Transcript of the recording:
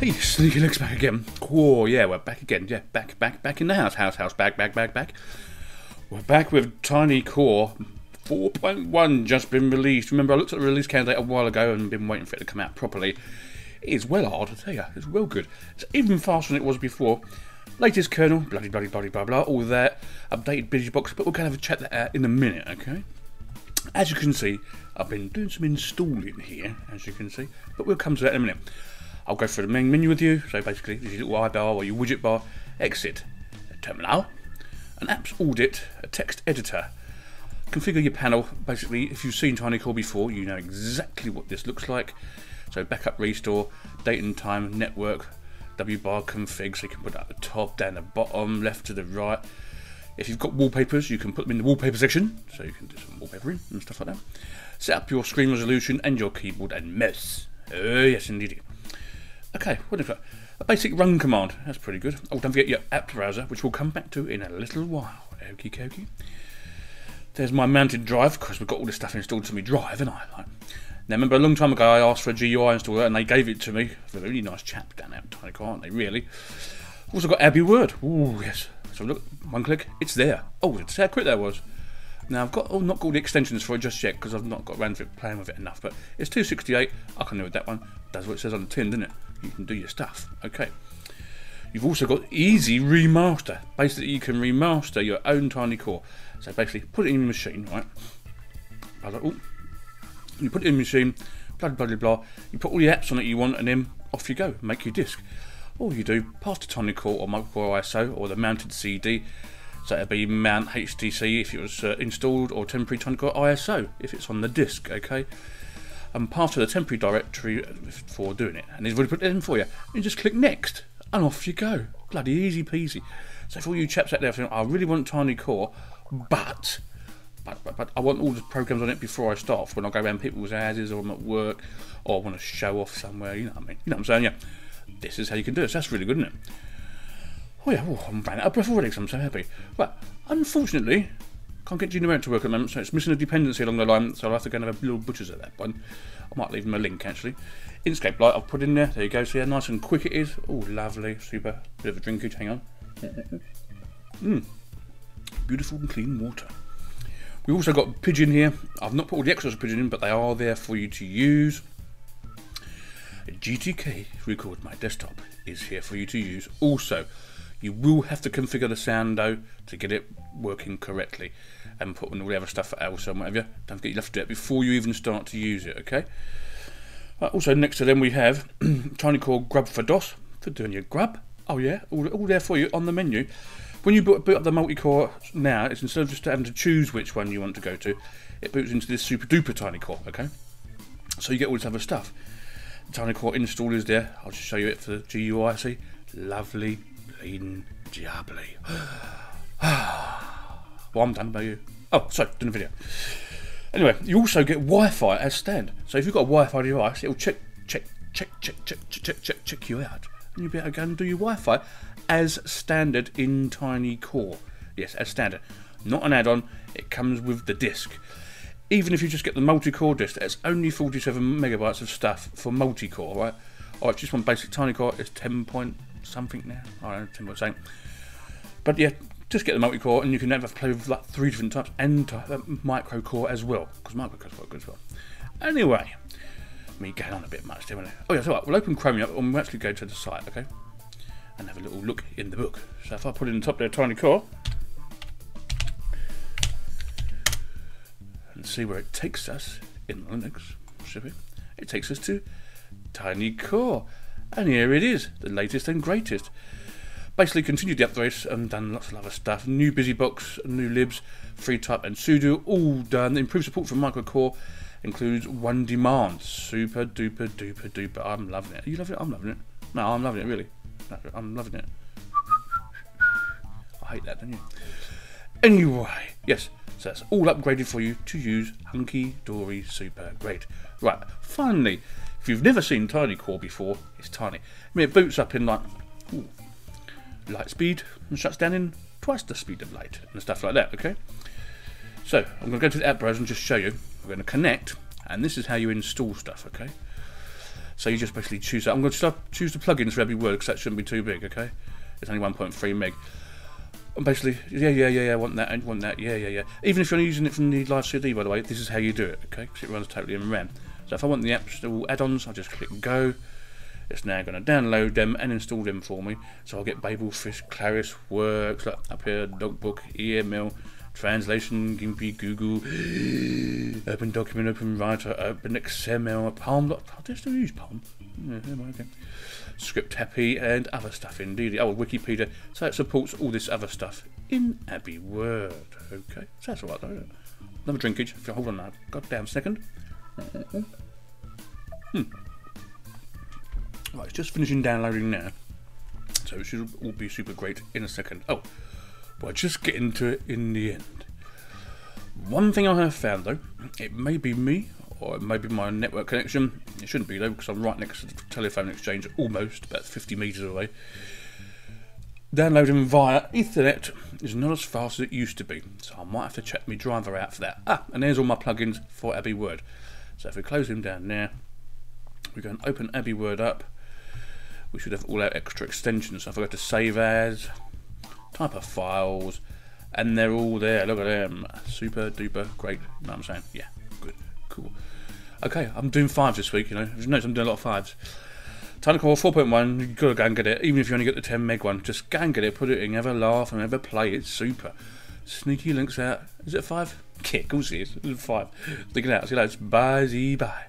Hey, Sneaky Legs back again. Oh, yeah, we're back again. Yeah, back, back, back in the house. House, house, back, back, back, back. We're back with Tiny Core 4.1 just been released. Remember, I looked at the release candidate a while ago and been waiting for it to come out properly. It is well hard, I tell you. It's well good. It's even faster than it was before. Latest kernel, bloody, bloody, bloody, blah, blah, all that. Updated BusyBox, but we're going to have a check that out in a minute, okay? As you can see, I've been doing some installing here, as you can see, but we'll come to that in a minute. I'll go through the main menu with you. So basically, this is your little bar or your widget bar, exit, a terminal, an apps audit, a text editor. Configure your panel. Basically, if you've seen TinyCore before, you know exactly what this looks like. So backup, restore, date and time, network, W bar config. So you can put it at the top, down the bottom, left to the right. If you've got wallpapers, you can put them in the wallpaper section, so you can do some wallpapering and stuff like that. Set up your screen resolution and your keyboard and mouse. Oh yes, indeed. Okay, what is that? A basic run command. That's pretty good. Oh, don't forget your app browser, which we'll come back to in a little while. Okie dokie. There's my mounted drive, because we've got all this stuff installed to my drive, haven't I? Like, now, remember a long time ago I asked for a GUI installer and they gave it to me. They're really nice chap down there Tyco, aren't they, really? Also got AbiWord. Ooh, yes. So look, one click, it's there. Oh, see how quick that was. Now I've got oh, not got all the extensions for it just yet because I've not got around to playing with it enough. But it's 268. I can do with that one. Does what it says on the tin, doesn't it? You can do your stuff. Okay. You've also got Easy Remaster. Basically, you can remaster your own Tiny Core. So basically, put it in your machine, right? oh, you put it in your machine, blah blah blah blah. You put all the apps on it you want, and then off you go. Make your disk. All you do, pass the Tiny Core or Microcore ISO or the mounted CD. So it'll be mount HTC if it was uh, installed, or temporary Tiny Core ISO if it's on the disk. Okay and pass to the temporary directory for doing it. And he's already put it in for you. You just click next, and off you go. Bloody easy peasy. So for all you chaps out there I really want Tiny Core, but, but, but, but I want all the programs on it before I start. When I go around people's houses, or I'm at work, or I want to show off somewhere, you know what I mean? You know what I'm saying? Yeah. This is how you can do it. So that's really good, isn't it? Oh yeah, oh, I'm running out of breath already, so I'm so happy. But unfortunately, can't get Junior to work at the moment, so it's missing a dependency along the line, so I'll have to go and have a little butchers at that one. I might leave them a link actually. Inkscape light I've put in there, there you go, see how nice and quick it is. Oh, lovely, super. Bit of a drinkage, hang on. Mmm, beautiful and clean water. We've also got Pidgin here. I've not put all the extras of Pidgin in, but they are there for you to use. GTK Record My Desktop is here for you to use. Also, you will have to configure the sound though to get it working correctly and put in all the other stuff ALSA and whatever. Don't forget you have to do it before you even start to use it, okay? Right, also next to them we have Tiny Core Grub for DOS for doing your grub. Oh yeah, all, all there for you on the menu. When you boot, boot up the multi-core now, it's instead of just having to choose which one you want to go to, it boots into this super duper Tiny Core, okay? So you get all this other stuff. Tiny Core install is there. I'll just show you it for the GUI. See, lovely bleeding diably. well, I'm done by you. Oh, sorry, doing a video. Anyway, you also get Wi-Fi as stand. So if you've got a Wi-Fi device, it'll check, check, check, check, check, check, check, check, check you out, and you'll be able to go and do your Wi-Fi as standard in Tiny Core. Yes, as standard, not an add-on. It comes with the disc. Even if you just get the multi-core disc, it's only 47 megabytes of stuff for multi-core, right? Oh, just one basic Tiny Core is 10 point something now. I don't know, what I'm saying. But yeah, just get the multi-core and you can never play with like three different types and uh, micro core as well because micro core's quite good as well. Anyway, me going on a bit much, didn't I? Oh yeah, so right, we'll open Chrome up and we'll actually go to the site, okay, and have a little look in the book. So if I put it in the top there, tiny core, and see where it takes us in Linux, should we? It takes us to Tiny Core, and here it is, the latest and greatest basically continued the upgrades and done lots of other stuff. New busy BusyBox, new libs, FreeType and sudo, all done. Improved support for microcore, includes one demand. Super duper duper duper. I'm loving it. Are you loving it? I'm loving it. No, I'm loving it, really. I'm loving it. I hate that, don't you? Anyway, yes, so that's all upgraded for you to use Hunky Dory Super Great. Right, finally, if you've never seen Tiny Core before, it's tiny. I mean, it boots up in like ooh, light speed and shuts down in twice the speed of light and stuff like that, okay? So, I'm going to go to the app browser and just show you. We're going to connect, and this is how you install stuff, okay? So you just basically choose that. I'm going to choose the plugins for AbiWord because that shouldn't be too big, okay? It's only 1.3 meg. And basically, yeah, yeah, yeah, yeah, I want that, I want that, yeah, yeah, yeah. Even if you're using it from the live CD, by the way, this is how you do it, okay? Because it runs totally in RAM. So if I want the actual add-ons, I'll just click go. It's now going to download them and install them for me. So I'll get Babelfish, Claris, Works, like up here, DocBook, EML, Translation, Gimpy, Google, Open Document, Open Writer, Open XML, Palm. I just still use Palm. Yeah. Script Happy, and other stuff indeed. Oh, Wikipedia. So it supports all this other stuff in AbiWord. Okay, so that's alright though. Another drinkage. If you hold on now, goddamn second. Hmm. Right, it's just finishing downloading now. So it should all be super great in a second. Oh, but just get into it in the end. One thing I have found though, it may be me or it may be my network connection. It shouldn't be though because I'm right next to the telephone exchange, almost about 50 meters away. Downloading via Ethernet is not as fast as it used to be, so I might have to check my driver out for that. Ah, and there's all my plugins for AbiWord. So if we close him down there, we go and open AbiWord up. We should have all our extra extensions. So if I go to Save As, type of files, and they're all there. Look at them. Super duper great. You know what I'm saying? Yeah, good, cool. Okay, I'm doing fives this week, you know. There's notice I'm doing a lot of fives. Tiny Core 4.1, you've got to go and get it. Even if you only get the 10 meg one, just go and get it, put it in, have a laugh and have a play. It's super. Sneeky Linux out. Is it 5? kick. We'll see you five. Look out. See you later. Bye, bye.